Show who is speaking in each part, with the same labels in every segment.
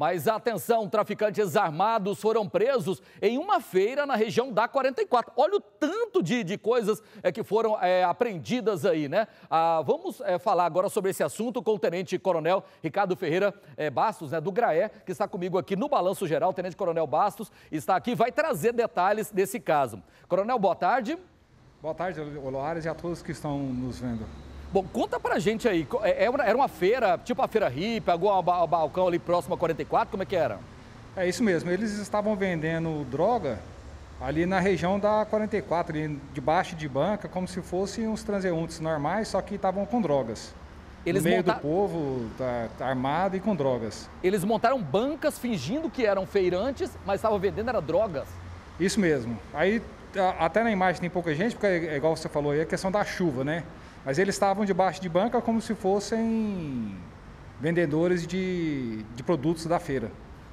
Speaker 1: Mas atenção, traficantes armados foram presos em uma feira na região da 44. Olha o tanto de, de coisas é, que foram é, apreendidas aí, né? Ah, vamos é, falar agora sobre esse assunto com o Tenente Coronel Ricardo Ferreira é, Bastos, né, do GRAE, que está comigo aqui no Balanço Geral. Tenente Coronel Bastos está aqui, vai trazer detalhes desse caso. Coronel, boa tarde.
Speaker 2: Boa tarde, Loares, e a todos que estão nos vendo.
Speaker 1: Bom, conta pra gente aí, é, é era uma feira, tipo a feira hippie, algum balcão ali próximo a 44, como é que era?
Speaker 2: É isso mesmo, eles estavam vendendo droga ali na região da 44, ali debaixo de banca, como se fossem uns transeuntes normais, só que estavam com drogas. Eles no meio monta... do povo, tá, tá, armado e com drogas.
Speaker 1: Eles montaram bancas fingindo que eram feirantes, mas estavam vendendo era drogas?
Speaker 2: Isso mesmo. Aí até na imagem tem pouca gente, porque é igual você falou aí, a questão da chuva, né? Mas eles estavam debaixo de banca como se fossem vendedores de, de produtos da feira.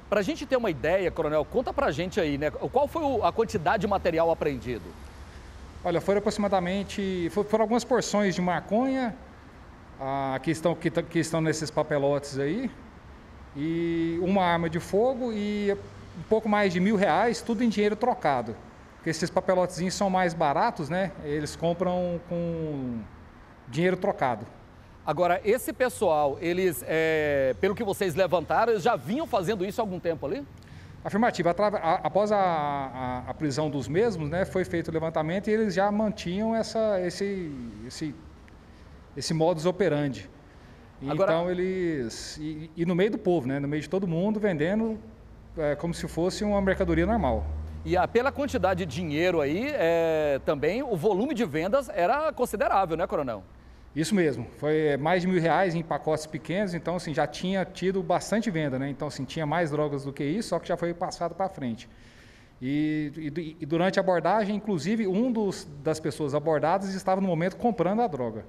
Speaker 1: Para a gente ter uma ideia, Coronel, conta para a gente aí, né? Qual foi a quantidade de material apreendido?
Speaker 2: Olha, foram aproximadamente, foram algumas porções de maconha, ah, que, estão, que, que estão nesses papelotes aí, e uma arma de fogo e um pouco mais de mil reais, tudo em dinheiro trocado. Porque esses papelotezinhos são mais baratos, né? Eles compram com dinheiro trocado.
Speaker 1: Agora, esse pessoal, eles, é, pelo que vocês levantaram, eles já vinham fazendo isso há algum tempo ali?
Speaker 2: Afirmativa. Após a, a, a, prisão dos mesmos, né, foi feito o levantamento e eles já mantinham essa, esse, esse, esse modus operandi. Agora... Então eles. E, e, no meio do povo, né, no meio de todo mundo, vendendo é, como se fosse uma mercadoria normal.
Speaker 1: E a, pela quantidade de dinheiro aí, é, também o volume de vendas era considerável, né, Coronel?
Speaker 2: Isso mesmo, foi mais de mil reais em pacotes pequenos, então assim, já tinha tido bastante venda, né? Então assim, tinha mais drogas do que isso, só que já foi passado para frente. E, e, e, durante a abordagem, inclusive, um dos, das pessoas abordadas estava no momento comprando a droga.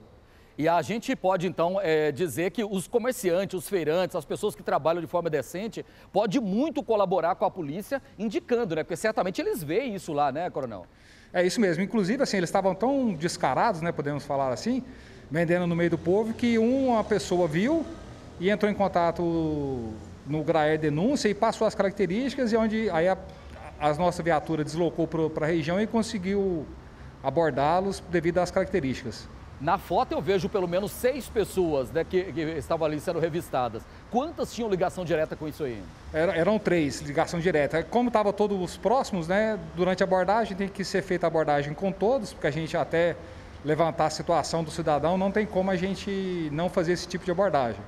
Speaker 1: E a gente pode, então, é, dizer que os comerciantes, os feirantes, as pessoas que trabalham de forma decente, pode muito colaborar com a polícia, indicando, né? Porque certamente eles veem isso lá, né, Coronel?
Speaker 2: É isso mesmo. Inclusive, assim, eles estavam tão descarados, né, podemos falar assim, vendendo no meio do povo, que uma pessoa viu e entrou em contato no GRAER Denúncia e passou as características e onde aí a, a nossa viatura deslocou para a região e conseguiu abordá-los devido às características.
Speaker 1: Na foto eu vejo pelo menos seis pessoas né, que, que, estavam ali sendo revistadas. Quantas tinham ligação direta com isso aí?
Speaker 2: Era, eram três, ligação direta. Como estavam todos próximos, né, durante a abordagem tem que ser feita a abordagem com todos, porque a gente até levantar a situação do cidadão, não tem como a gente não fazer esse tipo de abordagem.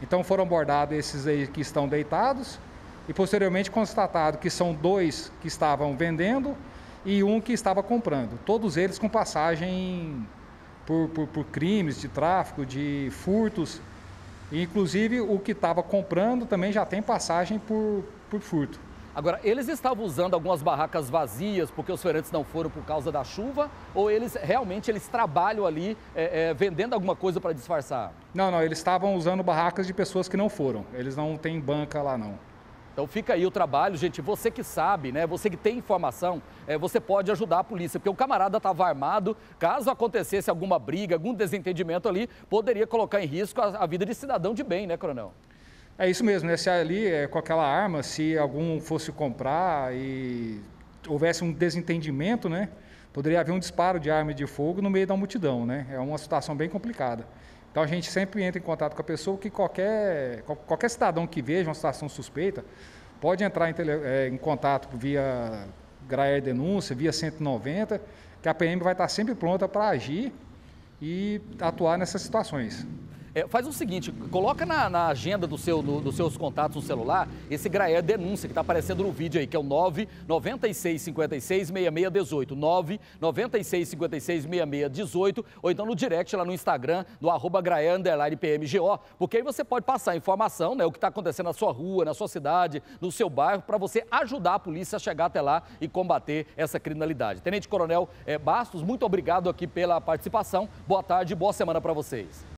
Speaker 2: Então foram abordados esses aí que estão deitados e posteriormente constatado que são dois que estavam vendendo e um que estava comprando. Todos eles com passagem por, por, por crimes de tráfico, de furtos. E, inclusive, o que estava comprando também já tem passagem por, por furto.
Speaker 1: Agora, eles estavam usando algumas barracas vazias porque os feirantes não foram por causa da chuva? Ou eles realmente eles trabalham ali é, é, vendendo alguma coisa para disfarçar?
Speaker 2: Não, não, eles estavam usando barracas de pessoas que não foram. Eles não têm banca lá, não.
Speaker 1: Então fica aí o trabalho, gente. Você que sabe, né? Você que tem informação, é, você pode ajudar a polícia, porque o camarada estava armado. Caso acontecesse alguma briga, algum desentendimento ali, poderia colocar em risco a, a vida de cidadão de bem, né, coronel?
Speaker 2: É isso mesmo, né? Se ali, é, com aquela arma, se algum fosse comprar e houvesse um desentendimento, né? Poderia haver um disparo de arma de fogo no meio da multidão, né? É uma situação bem complicada. Então a gente sempre entra em contato com a pessoa que qualquer, qualquer cidadão que veja uma situação suspeita pode entrar em, tele, é, em contato via Graer Denúncia, via 190, que a PM vai estar sempre pronta para agir e atuar nessas situações.
Speaker 1: É, faz o seguinte, coloca na, na agenda do seu, no, dos seus contatos no celular esse Graer Denúncia que está aparecendo no vídeo aí, que é o 996566618, 996566618, ou então no direct lá no Instagram, no arroba PMGO, porque aí você pode passar informação, né, o que está acontecendo na sua rua, na sua cidade, no seu bairro, para você ajudar a polícia a chegar até lá e combater essa criminalidade. Tenente Coronel é, Bastos, muito obrigado aqui pela participação. Boa tarde, boa semana para vocês.